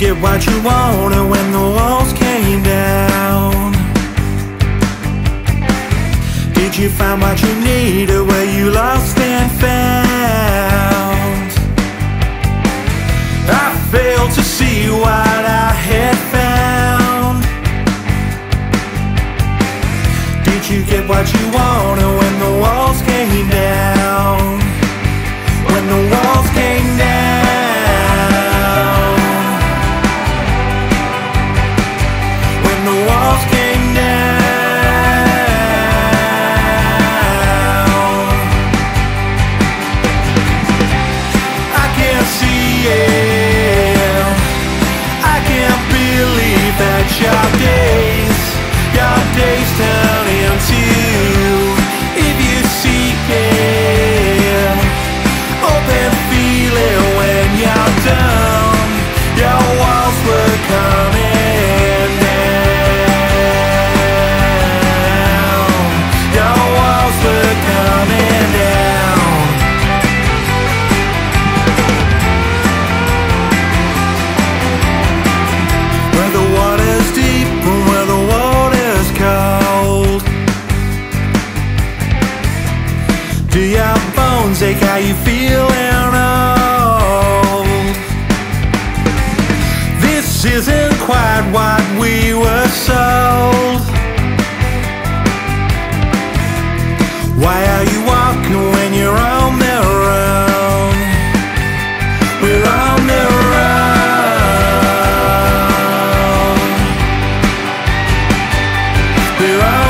get what you wanted when the walls came down? Did you find what you needed where you lost and found? I failed to see what I had found. Did you get what you wanted when the walls came down? When the walls Do your bones ache? How you feeling old? This isn't quite what we were sold. Why are you walking when you're on the run? We're on the run. We're on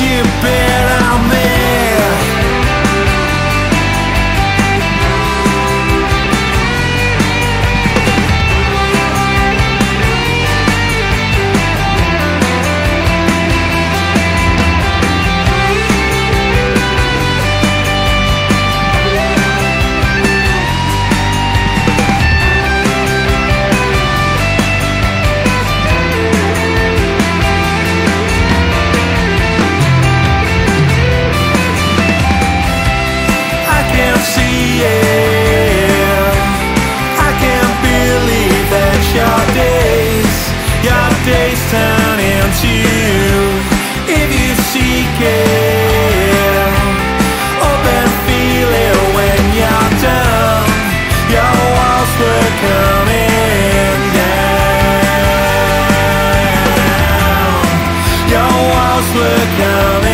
you else down. coming.